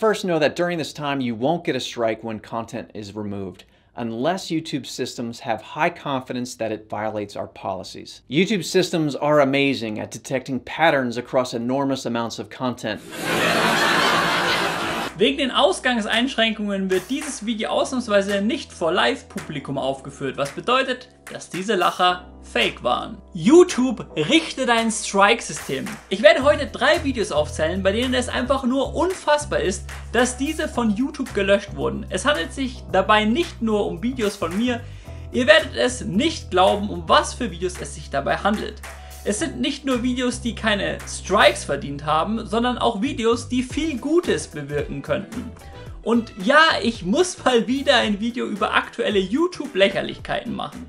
First, know that during this time you won't get a strike when content is removed unless YouTube systems have high confidence that it violates our policies. YouTube systems are amazing at detecting patterns across enormous amounts of content. Wegen den Ausgangseinschränkungen wird dieses Video ausnahmsweise nicht vor Live-Publikum aufgeführt, was bedeutet, dass diese Lacher fake waren. YouTube richtet ein Strike-System. Ich werde heute drei Videos aufzählen, bei denen es einfach nur unfassbar ist, dass diese von YouTube gelöscht wurden. Es handelt sich dabei nicht nur um Videos von mir, ihr werdet es nicht glauben, um was für Videos es sich dabei handelt. Es sind nicht nur Videos, die keine Strikes verdient haben, sondern auch Videos, die viel Gutes bewirken könnten. Und ja, ich muss mal wieder ein Video über aktuelle YouTube-Lächerlichkeiten machen.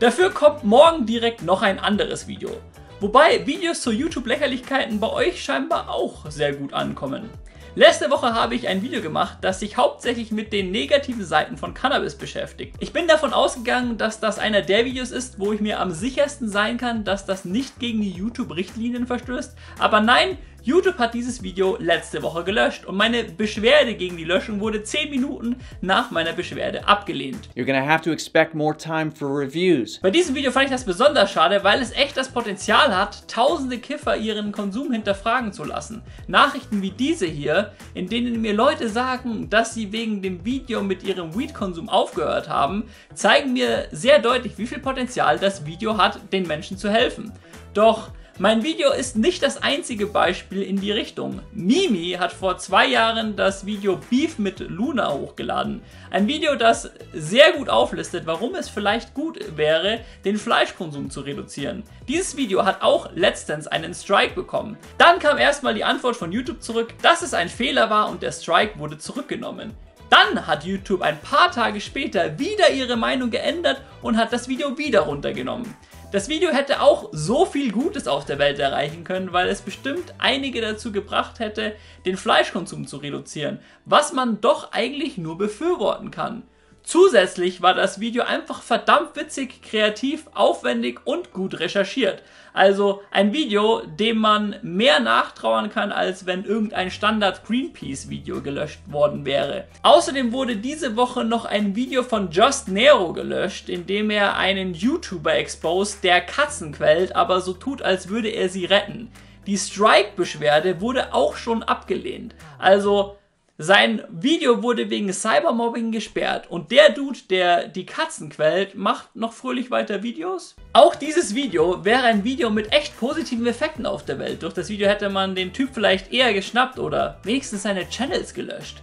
Dafür kommt morgen direkt noch ein anderes Video. Wobei Videos zu YouTube-Lächerlichkeiten bei euch scheinbar auch sehr gut ankommen. Letzte Woche habe ich ein Video gemacht, das sich hauptsächlich mit den negativen Seiten von Cannabis beschäftigt. Ich bin davon ausgegangen, dass das einer der Videos ist, wo ich mir am sichersten sein kann, dass das nicht gegen die YouTube-Richtlinien verstößt. Aber nein, YouTube hat dieses Video letzte Woche gelöscht und meine Beschwerde gegen die Löschung wurde 10 Minuten nach meiner Beschwerde abgelehnt. You're gonna have to expect more time for reviews. Bei diesem Video fand ich das besonders schade, weil es echt das Potenzial hat, tausende Kiffer ihren Konsum hinterfragen zu lassen. Nachrichten wie diese hier, in denen mir Leute sagen, dass sie wegen dem Video mit ihrem Weed-Konsum aufgehört haben, zeigen mir sehr deutlich, wie viel Potenzial das Video hat, den Menschen zu helfen. Doch mein Video ist nicht das einzige Beispiel in die Richtung. Mimi hat vor zwei Jahren das Video Beef mit Luna hochgeladen. Ein Video, das sehr gut auflistet, warum es vielleicht gut wäre, den Fleischkonsum zu reduzieren. Dieses Video hat auch letztens einen Strike bekommen. Dann kam erstmal die Antwort von YouTube zurück, dass es ein Fehler war und der Strike wurde zurückgenommen. Dann hat YouTube ein paar Tage später wieder ihre Meinung geändert und hat das Video wieder runtergenommen. Das Video hätte auch so viel Gutes auf der Welt erreichen können, weil es bestimmt einige dazu gebracht hätte, den Fleischkonsum zu reduzieren, was man doch eigentlich nur befürworten kann. Zusätzlich war das Video einfach verdammt witzig, kreativ, aufwendig und gut recherchiert. Also ein Video, dem man mehr nachtrauern kann, als wenn irgendein Standard Greenpeace-Video gelöscht worden wäre. Außerdem wurde diese Woche noch ein Video von Just Nero gelöscht, in dem er einen YouTuber exposed, der Katzen quält, aber so tut, als würde er sie retten. Die Strike-Beschwerde wurde auch schon abgelehnt. Also sein Video wurde wegen Cybermobbing gesperrt und der Dude, der die Katzen quält, macht noch fröhlich weiter Videos. Auch dieses Video wäre ein Video mit echt positiven Effekten auf der Welt. Durch das Video hätte man den Typ vielleicht eher geschnappt oder wenigstens seine Channels gelöscht.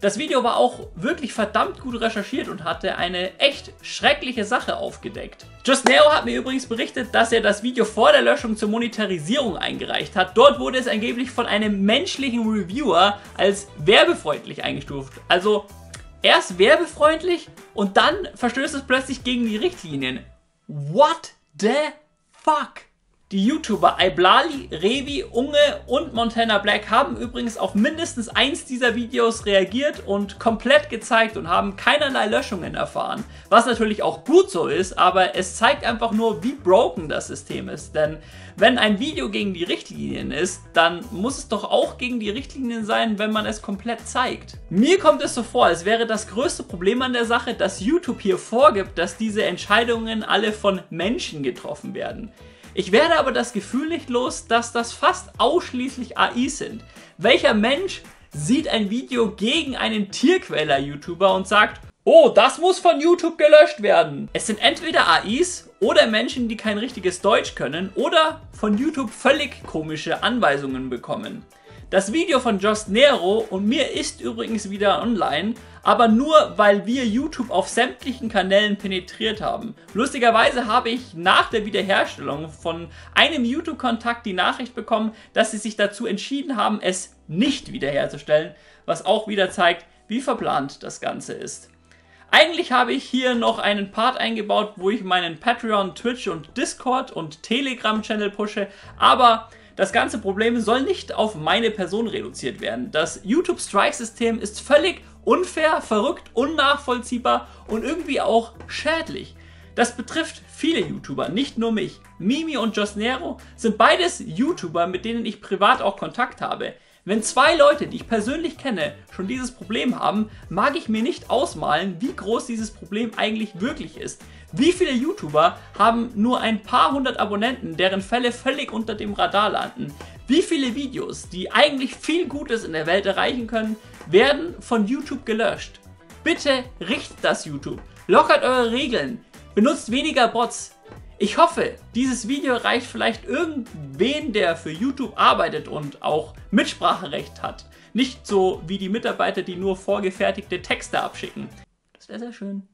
Das Video war auch wirklich verdammt gut recherchiert und hatte eine echt schreckliche Sache aufgedeckt. Just Nero hat mir übrigens berichtet, dass er das Video vor der Löschung zur Monetarisierung eingereicht hat. Dort wurde es angeblich von einem menschlichen Reviewer als werbefreundlich eingestuft. Also erst werbefreundlich und dann verstößt es plötzlich gegen die Richtlinien. What the fuck? Die YouTuber Iblali, Revi, Unge und Montana Black haben übrigens auf mindestens eins dieser Videos reagiert und komplett gezeigt und haben keinerlei Löschungen erfahren. Was natürlich auch gut so ist, aber es zeigt einfach nur, wie broken das System ist. Denn wenn ein Video gegen die Richtlinien ist, dann muss es doch auch gegen die Richtlinien sein, wenn man es komplett zeigt. Mir kommt es so vor, als wäre das größte Problem an der Sache, dass YouTube hier vorgibt, dass diese Entscheidungen alle von Menschen getroffen werden. Ich werde aber das Gefühl nicht los, dass das fast ausschließlich AI sind. Welcher Mensch sieht ein Video gegen einen Tierquäler-YouTuber und sagt, oh, das muss von YouTube gelöscht werden. Es sind entweder AIs oder Menschen, die kein richtiges Deutsch können oder von YouTube völlig komische Anweisungen bekommen. Das Video von Just Nero und mir ist übrigens wieder online, aber nur weil wir YouTube auf sämtlichen Kanälen penetriert haben. Lustigerweise habe ich nach der Wiederherstellung von einem YouTube-Kontakt die Nachricht bekommen, dass sie sich dazu entschieden haben, es nicht wiederherzustellen, was auch wieder zeigt, wie verplant das Ganze ist. Eigentlich habe ich hier noch einen Part eingebaut, wo ich meinen Patreon, Twitch und Discord und Telegram-Channel pushe, aber das ganze Problem soll nicht auf meine Person reduziert werden. Das YouTube-Strike-System ist völlig unfair, verrückt, unnachvollziehbar und irgendwie auch schädlich. Das betrifft viele YouTuber, nicht nur mich. Mimi und Josnero sind beides YouTuber, mit denen ich privat auch Kontakt habe. Wenn zwei Leute, die ich persönlich kenne, schon dieses Problem haben, mag ich mir nicht ausmalen, wie groß dieses Problem eigentlich wirklich ist. Wie viele YouTuber haben nur ein paar hundert Abonnenten, deren Fälle völlig unter dem Radar landen? Wie viele Videos, die eigentlich viel Gutes in der Welt erreichen können, werden von YouTube gelöscht? Bitte richtet das YouTube. Lockert eure Regeln. Benutzt weniger Bots. Ich hoffe, dieses Video erreicht vielleicht irgendwen, der für YouTube arbeitet und auch Mitspracherecht hat. Nicht so wie die Mitarbeiter, die nur vorgefertigte Texte abschicken. Das wäre sehr schön.